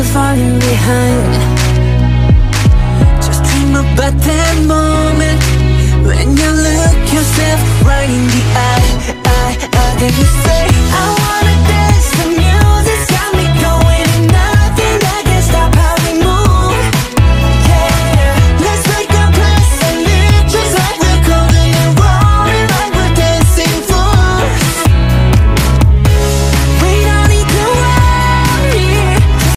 are falling behind. Just dream about that moment When you look yourself right in the eye, eye, eye Then you